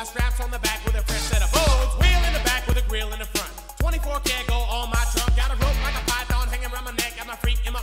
got straps on the back with a fresh set of bones. Wheel in the back with a grill in the front. 24 karat gold on my trunk. Got a rope like a python hanging around my neck. Got my freak in my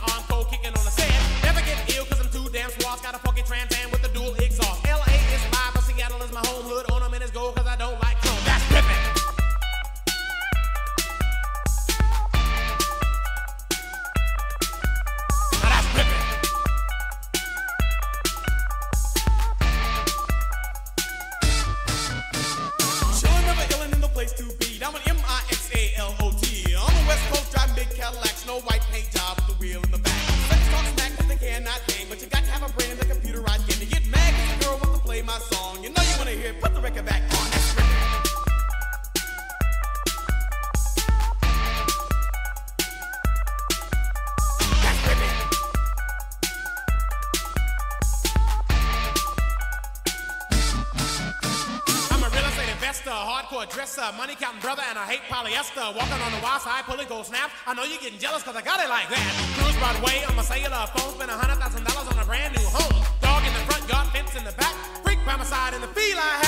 investor, hardcore dresser, money counting brother, and I hate polyester. Walking on the wild side, pulling gold snaps. I know you're getting jealous cause I got it like that. Cruise Broadway on my cellular phone, spend a hundred thousand dollars on a brand new home. Dog in the front, guard fence in the back. Freak by my side in the feline hat, that's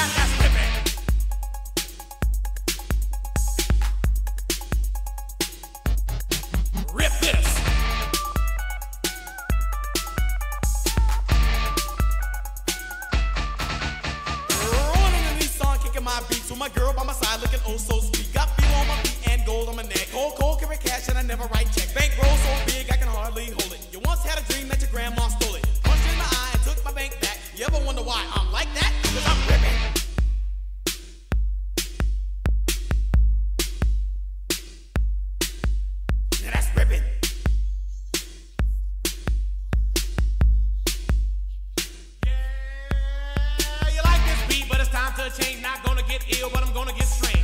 my my girl by my side, looking oh so sweet. Got feel on my feet and gold on my neck. Cold, cold, carry cash and I never write check. Bankroll so big I can hardly hold it. You once had a dream that your grandma stole it. Punched in my eye and took my bank back. You ever wonder why I'm like that? Cause I'm ripping. Now that's ripping. Yeah, you like this beat, but it's time to change. Not gonna but I'm gonna get strange.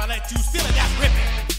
I let you steal it, that's ripping.